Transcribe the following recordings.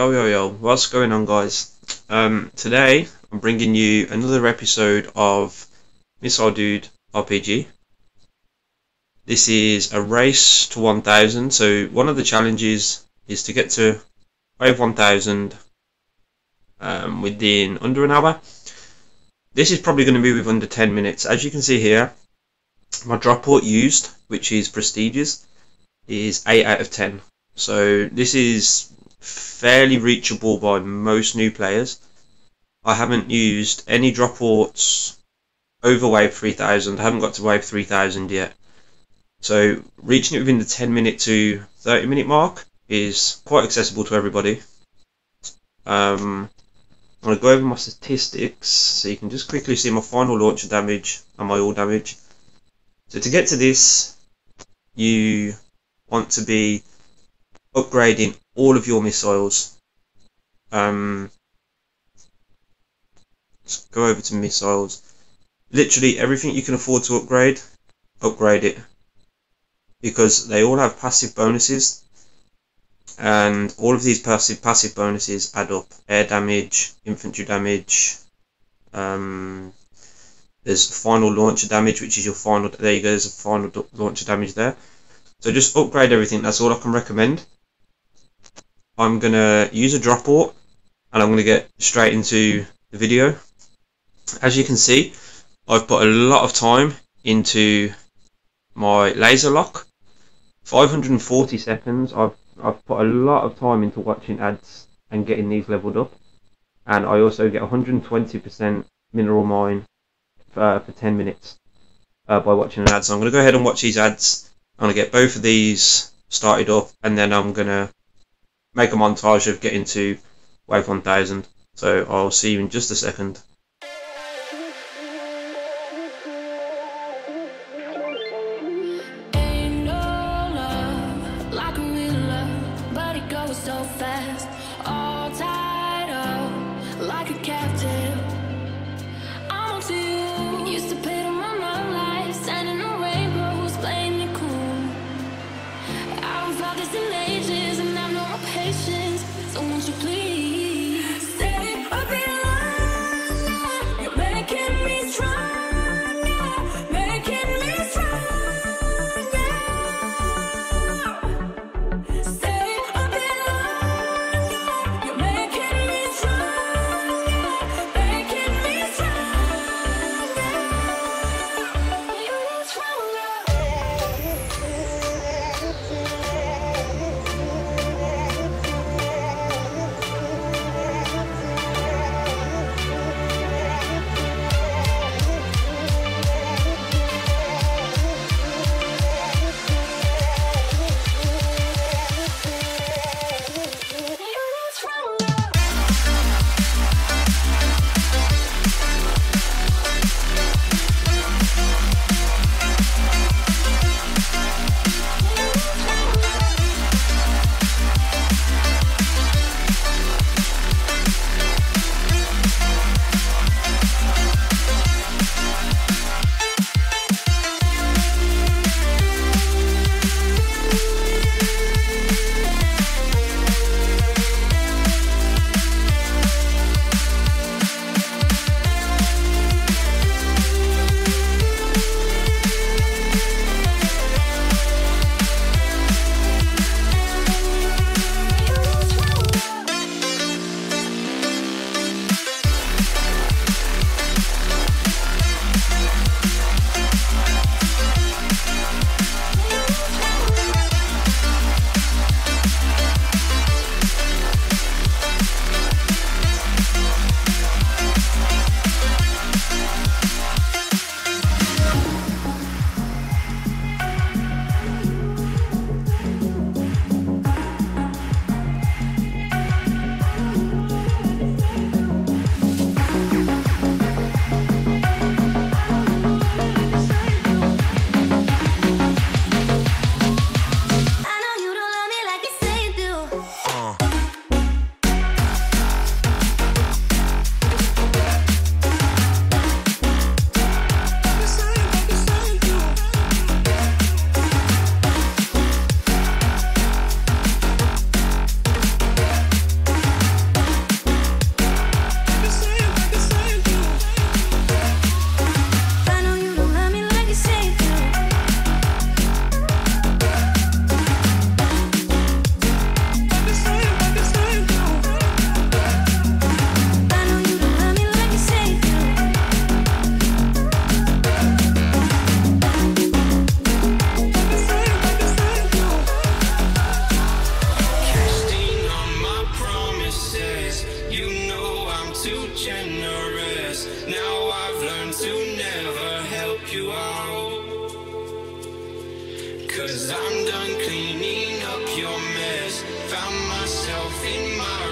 Yo yo yo, what's going on guys? Um, today I'm bringing you another episode of Missile Dude RPG. This is a race to 1000, so one of the challenges is to get to wave 1000 um, within under an hour. This is probably going to be with under 10 minutes. As you can see here, my drop port used, which is prestigious, is 8 out of 10. So this is fairly reachable by most new players. I haven't used any drop ports over wave 3000. I haven't got to wave 3000 yet. So reaching it within the 10 minute to 30 minute mark is quite accessible to everybody. Um, I'm going to go over my statistics so you can just quickly see my final launcher damage and my all damage. So to get to this, you want to be upgrading all of your missiles. Um, let's go over to missiles. Literally everything you can afford to upgrade, upgrade it. Because they all have passive bonuses. And all of these passive passive bonuses add up. Air damage, infantry damage, um, there's final launcher damage, which is your final. There you go. There's a final launcher damage there. So just upgrade everything. That's all I can recommend. I'm going to use a drop and I'm going to get straight into the video. As you can see, I've put a lot of time into my laser lock. 540 seconds. I've, I've put a lot of time into watching ads and getting these leveled up. And I also get 120% mineral mine for, for 10 minutes uh, by watching an ad. So I'm going to go ahead and watch these ads. I'm going to get both of these started up and then I'm going to make a montage of getting to Wave 1000. So I'll see you in just a second. I'm done cleaning up your mess. Found myself in my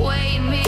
Wait me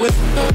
with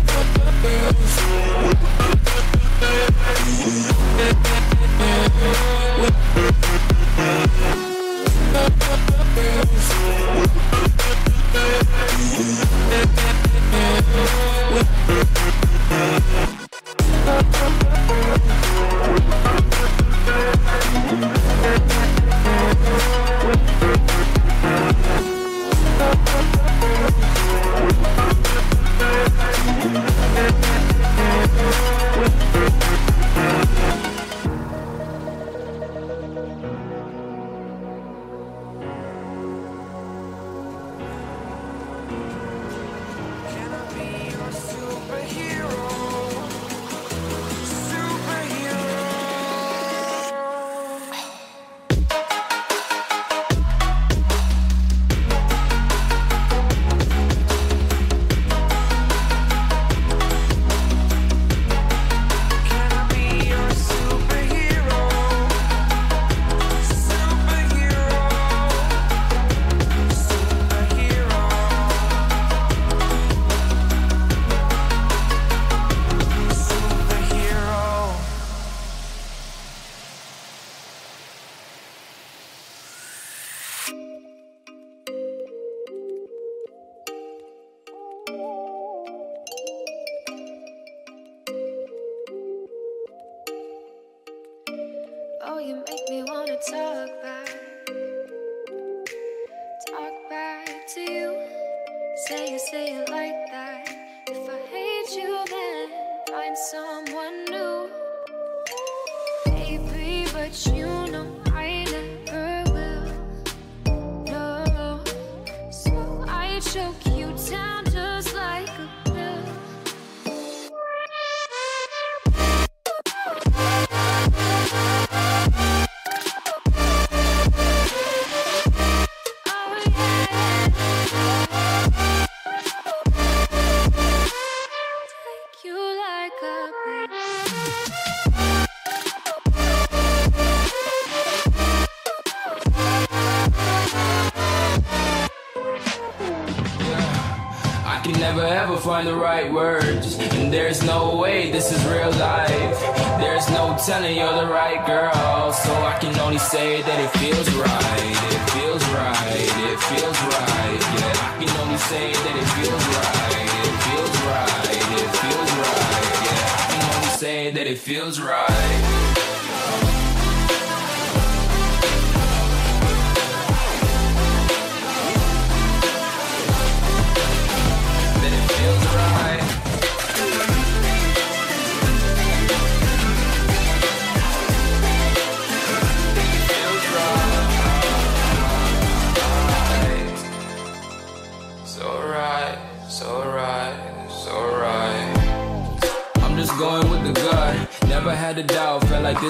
So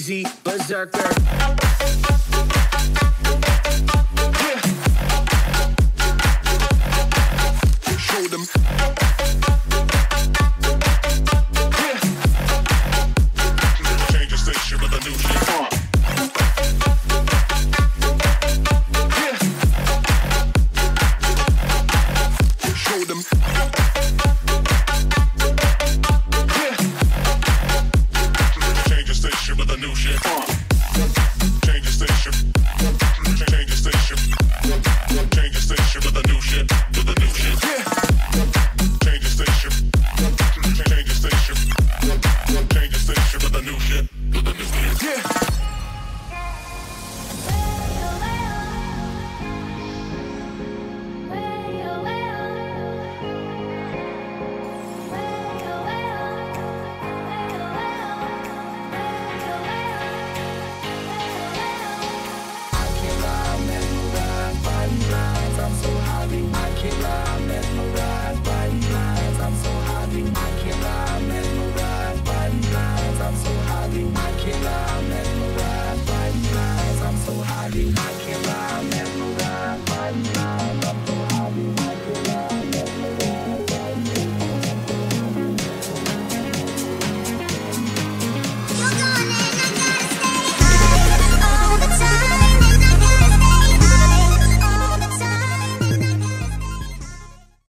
crazy berserker.